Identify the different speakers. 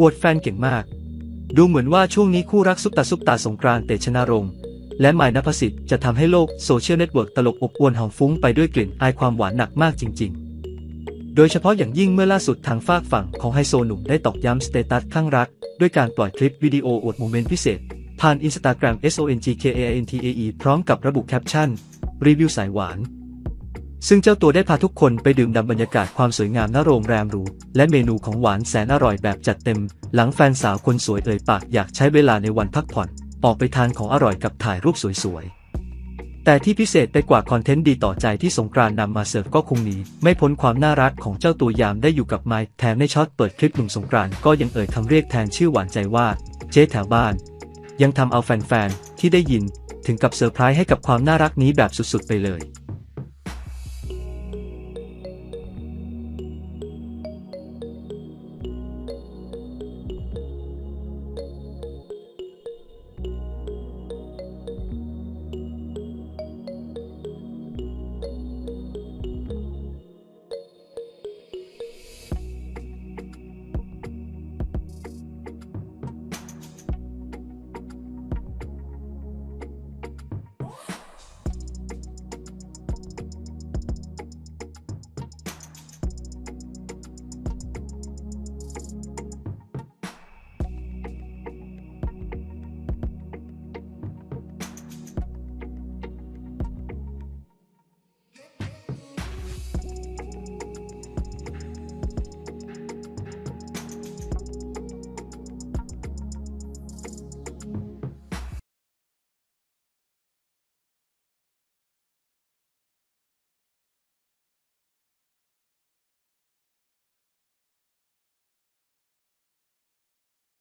Speaker 1: อวดแฟนเก่งมาก ดูเหมือนว่าช่วงนี้คู่รักซุปตาร์ซุปตาร์สงกรานต์เตชะนารงค์และหมายนภสิทธิ์จะทำให้โลกโซเชียลเน็ตเวิร์กตลบอบอวนหอมฟุ้งไปด้วยกลิ่นอายความหวานหนักมากจริง ๆ โดยเฉพาะอย่างยิ่งเมื่อล่าสุดทางฟากฝั่งของไฮโซหนุ่มได้ตอกย้ำสเตตัสคลั่งรัก ด้วยการปล่อยคลิปวิดีโออวดโมเมนต์พิเศษ ผ่านอินสตาแกรม songkantae พร้อมกับระบุแคปชั่น รีวิวสายหวาน ซึ่งเจ้าตัวได้พาทุกคนไปดื่มด่ำบรรยากาศความสวยงามณโรงแรมหรู และเมนูของหวานแสนอร่อยแบบจัดเต็ม หลังแฟนสาวคนสวยเอ่ยปากอยากใช้เวลาในวันพักผ่อน ออกไปทานของอร่อยกับถ่ายรูปสวยๆ แต่ที่พิเศษไปกว่าคอนเทนต์ดีต่อใจที่สงกรานต์นำมาเสิร์ฟก็คงหนีไม่พ้นความน่ารักของเจ้าตัวยามได้อยู่กับมายด์แถมในช็อตเปิดคลิปหนุ่มสงกรานต์ก็ยังเอ่ยคำเรียกแทนชื่อหวานใจว่า เจ๊แถวบ้าน ยังทำเอาแฟนๆที่ได้ยินถึงกับเซอร์ไพรส์ให้กับความน่ารักนี้แบบสุดๆ ไปเลย